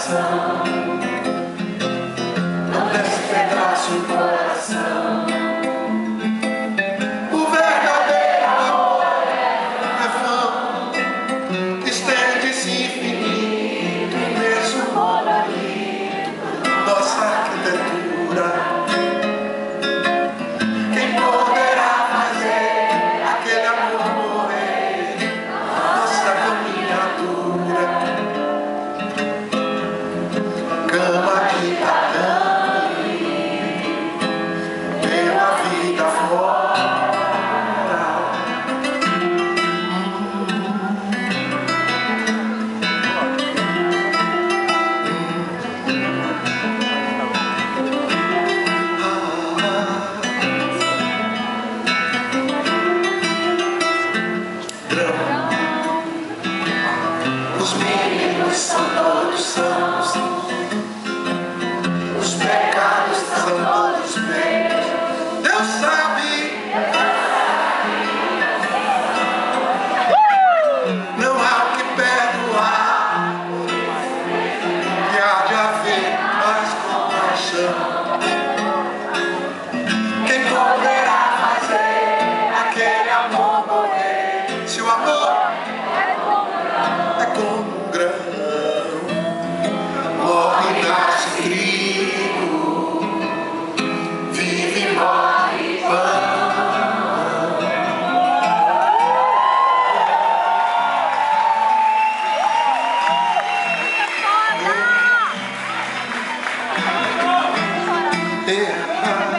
sun. Meninos são todos sãos, os pecados são todos meus. Deus sabe. Não há o que perdoar, e há de haver mais compaixão. Quem poderá fazer aquele amor morrer? Se o amor é como terra